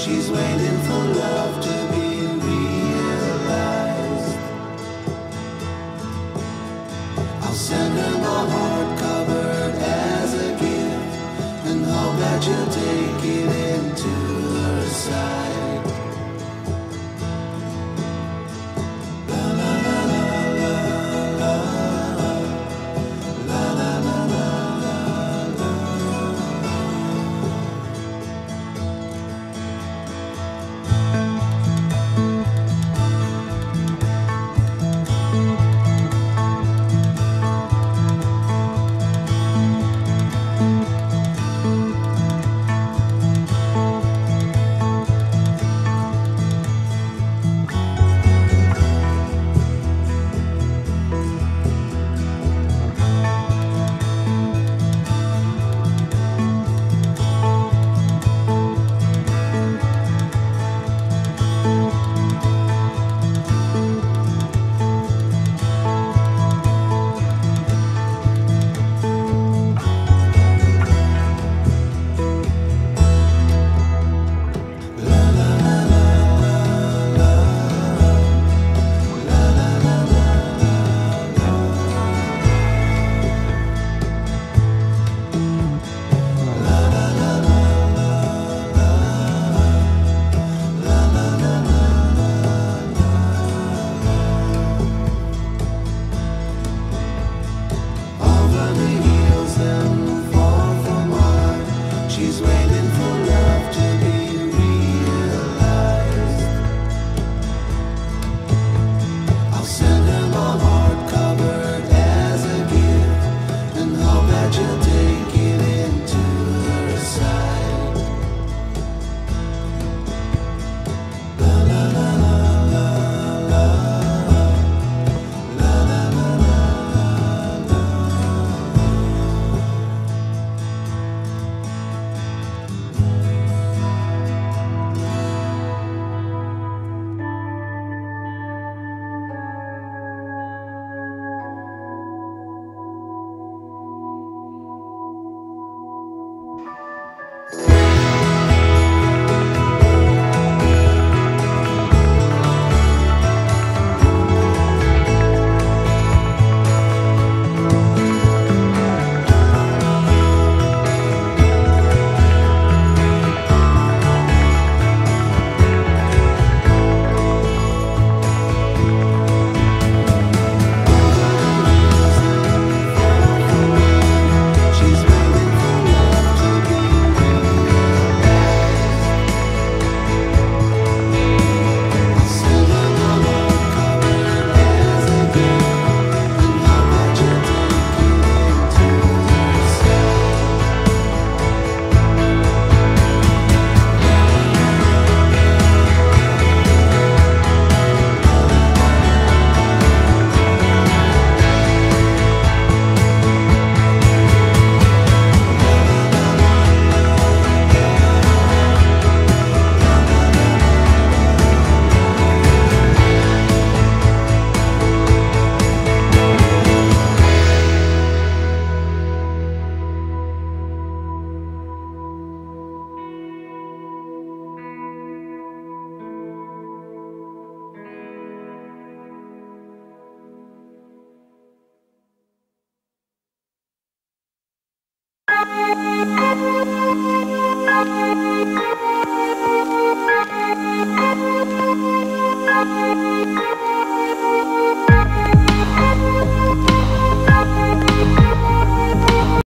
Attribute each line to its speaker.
Speaker 1: She's waiting for love to be realized. I'll send her my heart.